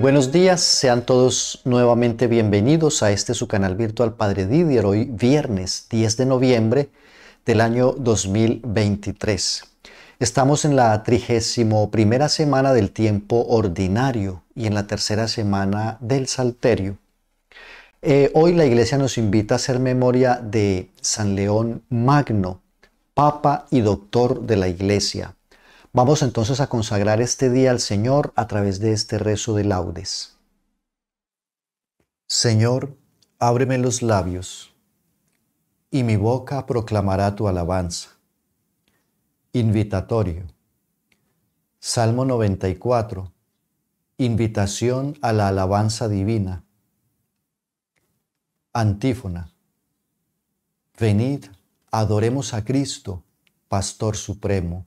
Buenos días, sean todos nuevamente bienvenidos a este su canal virtual Padre Didier, hoy viernes 10 de noviembre del año 2023. Estamos en la trigésimo primera semana del tiempo ordinario y en la tercera semana del Salterio. Eh, hoy la iglesia nos invita a hacer memoria de San León Magno, Papa y Doctor de la Iglesia. Vamos entonces a consagrar este día al Señor a través de este rezo de laudes. Señor, ábreme los labios, y mi boca proclamará tu alabanza. Invitatorio. Salmo 94. Invitación a la alabanza divina. Antífona. Venid, adoremos a Cristo, Pastor Supremo.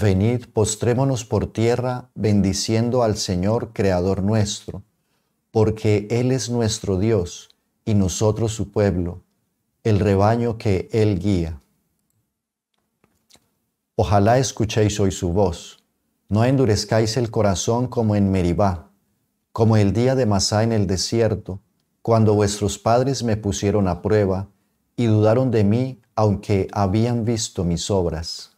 Venid, postrémonos por tierra, bendiciendo al Señor, Creador nuestro, porque Él es nuestro Dios y nosotros su pueblo, el rebaño que Él guía. Ojalá escuchéis hoy su voz, no endurezcáis el corazón como en Meribá, como el día de Masá en el desierto, cuando vuestros padres me pusieron a prueba y dudaron de mí, aunque habían visto mis obras.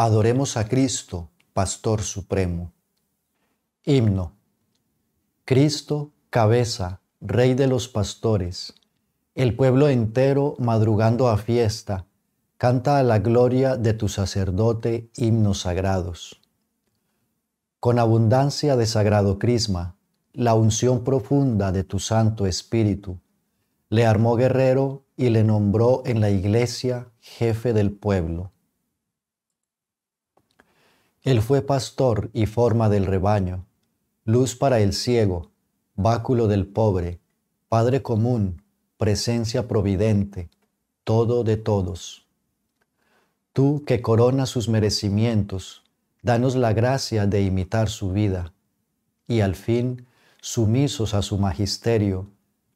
Adoremos a Cristo, Pastor Supremo. Himno. Cristo, cabeza, Rey de los pastores, el pueblo entero madrugando a fiesta, canta a la gloria de tu sacerdote himnos sagrados. Con abundancia de sagrado crisma, la unción profunda de tu Santo Espíritu, le armó guerrero y le nombró en la iglesia jefe del pueblo él fue pastor y forma del rebaño, luz para el ciego, báculo del pobre, Padre común, presencia providente, todo de todos. Tú que coronas sus merecimientos, danos la gracia de imitar su vida, y al fin, sumisos a su magisterio,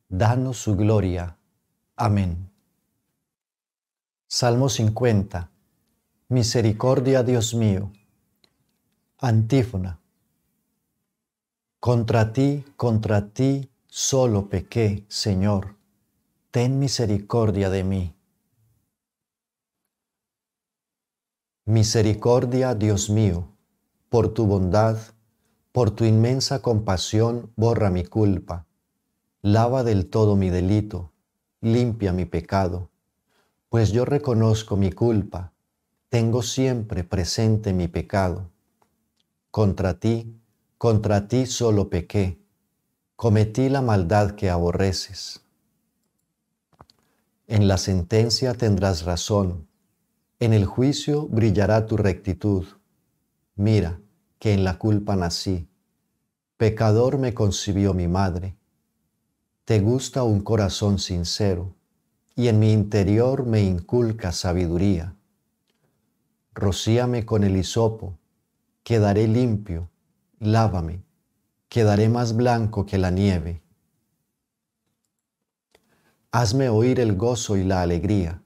danos su gloria. Amén. Salmo 50. Misericordia, Dios mío Antífona. Contra ti, contra ti solo pequé, Señor. Ten misericordia de mí. Misericordia, Dios mío, por tu bondad, por tu inmensa compasión, borra mi culpa. Lava del todo mi delito, limpia mi pecado, pues yo reconozco mi culpa, tengo siempre presente mi pecado contra ti, contra ti solo pequé, cometí la maldad que aborreces. En la sentencia tendrás razón, en el juicio brillará tu rectitud. Mira que en la culpa nací, pecador me concibió mi madre. Te gusta un corazón sincero, y en mi interior me inculca sabiduría. Rocíame con el hisopo, quedaré limpio, lávame, quedaré más blanco que la nieve. Hazme oír el gozo y la alegría,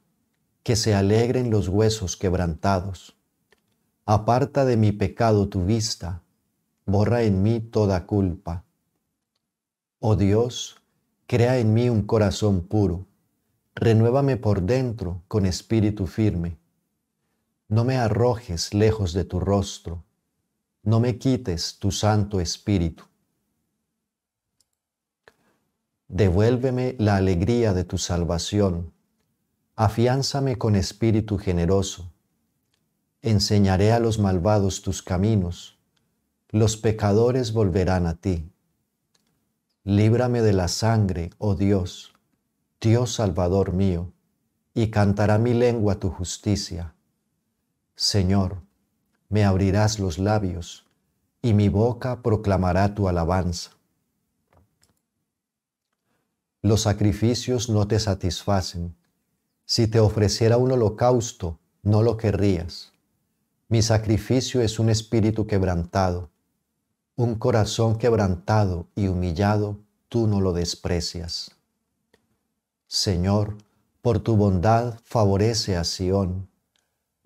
que se alegren los huesos quebrantados. Aparta de mi pecado tu vista, borra en mí toda culpa. Oh Dios, crea en mí un corazón puro, renuévame por dentro con espíritu firme. No me arrojes lejos de tu rostro no me quites tu Santo Espíritu. Devuélveme la alegría de tu salvación, afiánzame con espíritu generoso. Enseñaré a los malvados tus caminos, los pecadores volverán a ti. Líbrame de la sangre, oh Dios, Dios Salvador mío, y cantará mi lengua tu justicia. Señor, me abrirás los labios, y mi boca proclamará tu alabanza. Los sacrificios no te satisfacen. Si te ofreciera un holocausto, no lo querrías. Mi sacrificio es un espíritu quebrantado, un corazón quebrantado y humillado, tú no lo desprecias. Señor, por tu bondad favorece a Sión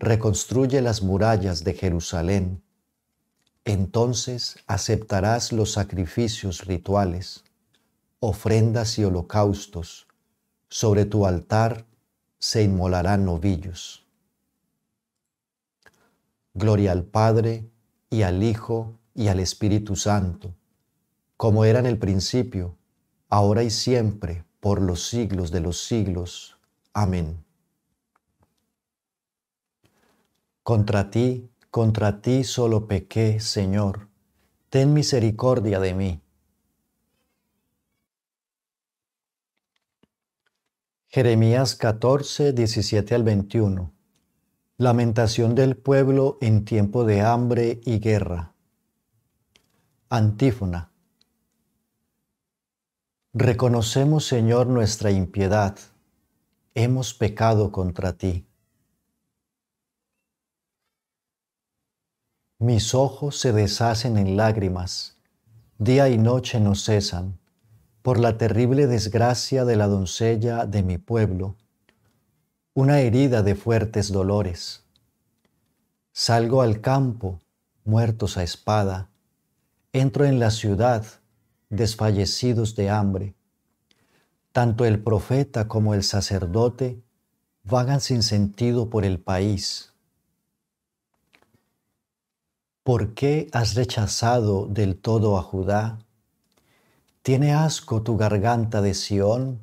reconstruye las murallas de Jerusalén. Entonces aceptarás los sacrificios rituales, ofrendas y holocaustos. Sobre tu altar se inmolarán novillos. Gloria al Padre y al Hijo y al Espíritu Santo, como era en el principio, ahora y siempre, por los siglos de los siglos. Amén. Contra ti, contra ti solo pequé, Señor. Ten misericordia de mí. Jeremías 14, 17 al 21. Lamentación del pueblo en tiempo de hambre y guerra. Antífona. Reconocemos, Señor, nuestra impiedad. Hemos pecado contra ti. Mis ojos se deshacen en lágrimas, día y noche no cesan, por la terrible desgracia de la doncella de mi pueblo, una herida de fuertes dolores. Salgo al campo, muertos a espada, entro en la ciudad, desfallecidos de hambre. Tanto el profeta como el sacerdote vagan sin sentido por el país ¿Por qué has rechazado del todo a Judá? ¿Tiene asco tu garganta de Sión?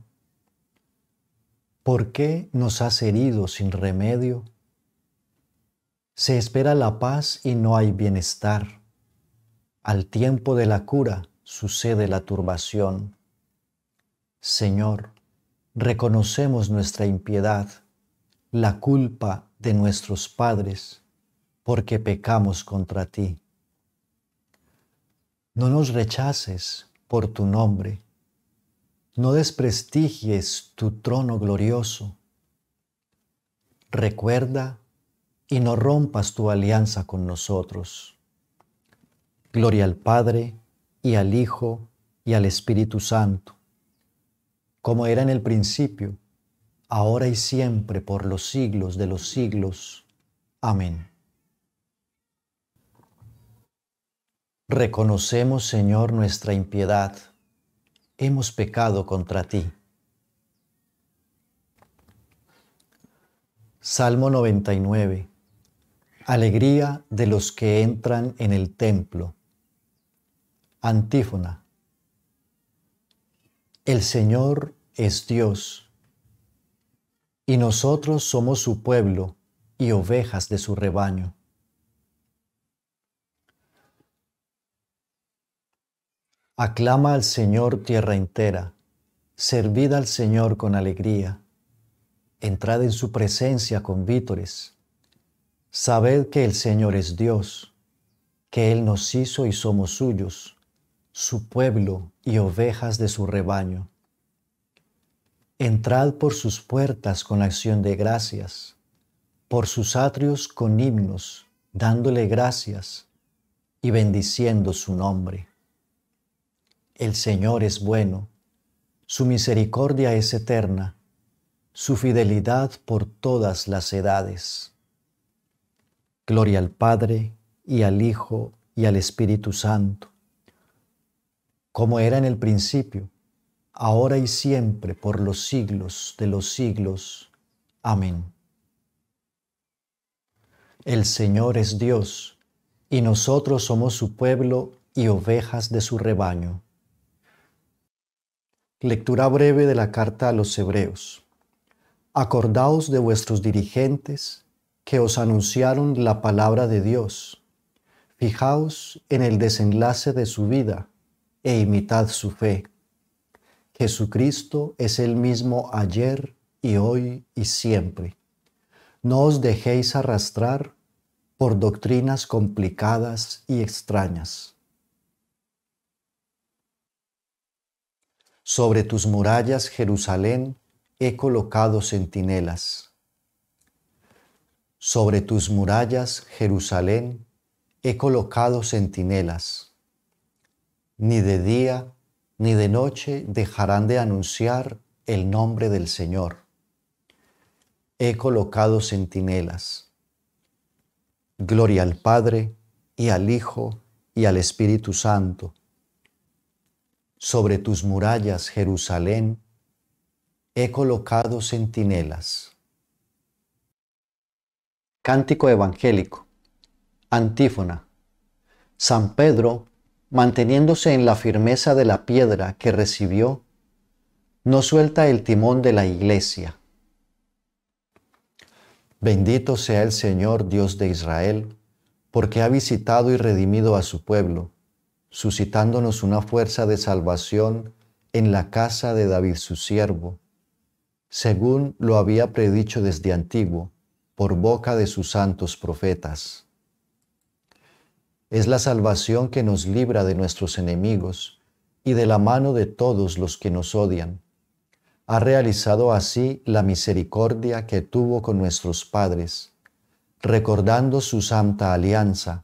¿Por qué nos has herido sin remedio? Se espera la paz y no hay bienestar. Al tiempo de la cura sucede la turbación. Señor, reconocemos nuestra impiedad, la culpa de nuestros padres porque pecamos contra ti. No nos rechaces por tu nombre, no desprestigies tu trono glorioso. Recuerda y no rompas tu alianza con nosotros. Gloria al Padre y al Hijo y al Espíritu Santo, como era en el principio, ahora y siempre, por los siglos de los siglos. Amén. Reconocemos, Señor, nuestra impiedad. Hemos pecado contra ti. Salmo 99. Alegría de los que entran en el templo. Antífona. El Señor es Dios, y nosotros somos su pueblo y ovejas de su rebaño. Aclama al Señor tierra entera, servid al Señor con alegría, entrad en su presencia con vítores. Sabed que el Señor es Dios, que Él nos hizo y somos suyos, su pueblo y ovejas de su rebaño. Entrad por sus puertas con acción de gracias, por sus atrios con himnos, dándole gracias y bendiciendo su nombre. El Señor es bueno, su misericordia es eterna, su fidelidad por todas las edades. Gloria al Padre y al Hijo y al Espíritu Santo, como era en el principio, ahora y siempre, por los siglos de los siglos. Amén. El Señor es Dios, y nosotros somos su pueblo y ovejas de su rebaño. Lectura breve de la carta a los Hebreos. Acordaos de vuestros dirigentes que os anunciaron la palabra de Dios. Fijaos en el desenlace de su vida e imitad su fe. Jesucristo es el mismo ayer y hoy y siempre. No os dejéis arrastrar por doctrinas complicadas y extrañas. Sobre tus murallas, Jerusalén, he colocado centinelas. Sobre tus murallas, Jerusalén, he colocado centinelas. Ni de día ni de noche dejarán de anunciar el nombre del Señor. He colocado centinelas Gloria al Padre y al Hijo y al Espíritu Santo. Sobre tus murallas, Jerusalén, he colocado centinelas. Cántico evangélico. Antífona. San Pedro, manteniéndose en la firmeza de la piedra que recibió, no suelta el timón de la iglesia Bendito sea el Señor Dios de Israel, porque ha visitado y redimido a su pueblo, suscitándonos una fuerza de salvación en la casa de David su siervo, según lo había predicho desde antiguo, por boca de sus santos profetas. Es la salvación que nos libra de nuestros enemigos y de la mano de todos los que nos odian ha realizado así la misericordia que tuvo con nuestros padres, recordando su santa alianza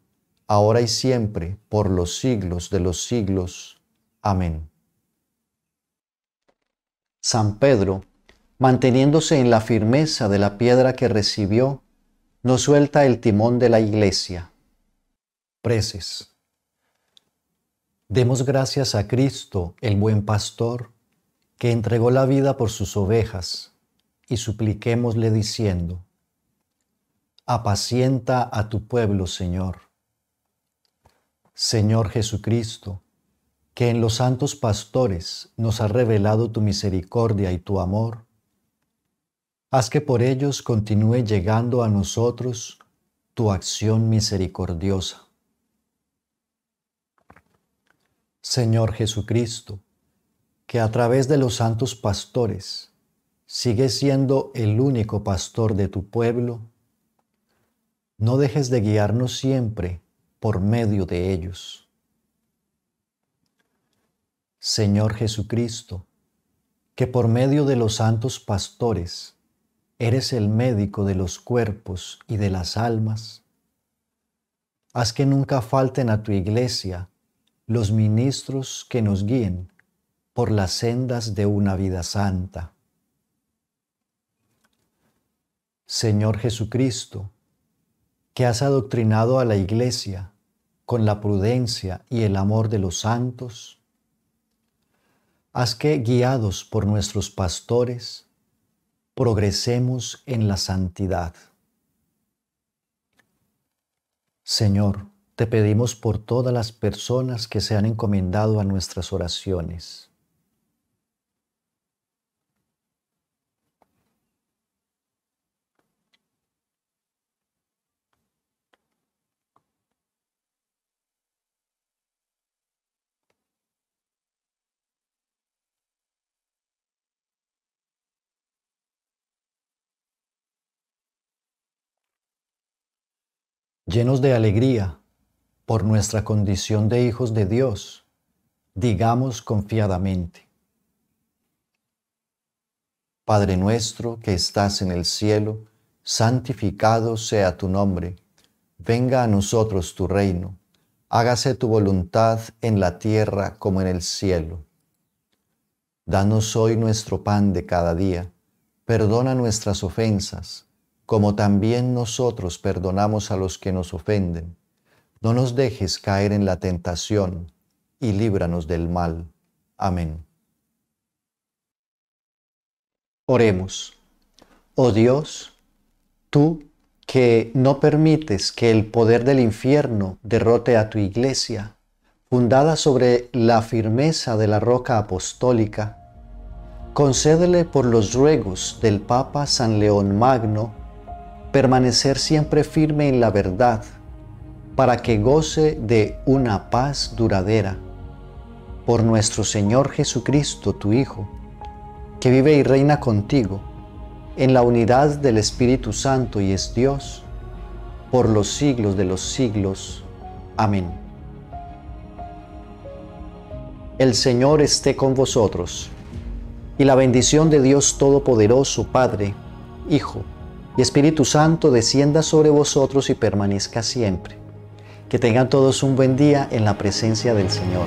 ahora y siempre, por los siglos de los siglos. Amén. San Pedro, manteniéndose en la firmeza de la piedra que recibió, no suelta el timón de la iglesia. Preces. Demos gracias a Cristo, el buen pastor, que entregó la vida por sus ovejas, y supliquémosle diciendo, apacienta a tu pueblo, Señor. Señor Jesucristo, que en los santos pastores nos has revelado tu misericordia y tu amor, haz que por ellos continúe llegando a nosotros tu acción misericordiosa. Señor Jesucristo, que a través de los santos pastores sigue siendo el único pastor de tu pueblo, no dejes de guiarnos siempre por medio de ellos. Señor Jesucristo, que por medio de los santos pastores eres el médico de los cuerpos y de las almas, haz que nunca falten a tu iglesia los ministros que nos guíen por las sendas de una vida santa. Señor Jesucristo, que has adoctrinado a la Iglesia con la prudencia y el amor de los santos, haz que, guiados por nuestros pastores, progresemos en la santidad. Señor, te pedimos por todas las personas que se han encomendado a nuestras oraciones. Llenos de alegría por nuestra condición de hijos de Dios, digamos confiadamente, Padre nuestro que estás en el cielo, santificado sea tu nombre, venga a nosotros tu reino, hágase tu voluntad en la tierra como en el cielo. Danos hoy nuestro pan de cada día, perdona nuestras ofensas, como también nosotros perdonamos a los que nos ofenden. No nos dejes caer en la tentación, y líbranos del mal. Amén. Oremos. Oh Dios, tú que no permites que el poder del infierno derrote a tu iglesia, fundada sobre la firmeza de la roca apostólica, concédele por los ruegos del Papa San León Magno permanecer siempre firme en la verdad, para que goce de una paz duradera. Por nuestro Señor Jesucristo, tu Hijo, que vive y reina contigo, en la unidad del Espíritu Santo y es Dios, por los siglos de los siglos. Amén. El Señor esté con vosotros, y la bendición de Dios Todopoderoso, Padre, Hijo y Espíritu Santo descienda sobre vosotros y permanezca siempre. Que tengan todos un buen día en la presencia del Señor.